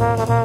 Bye.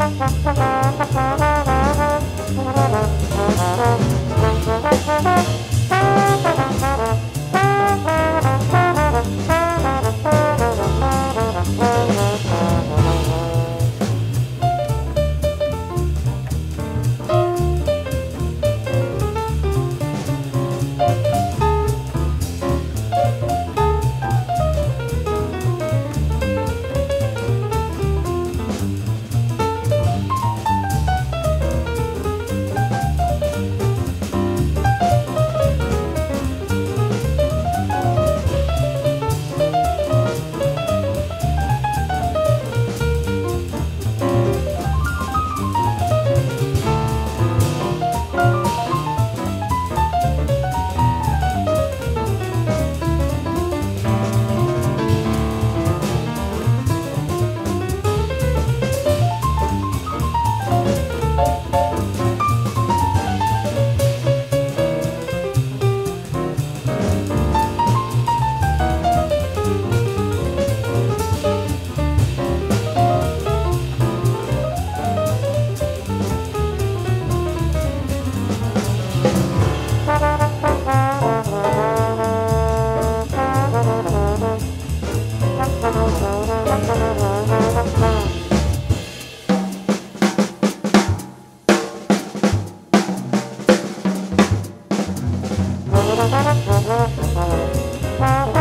Thank you. Thank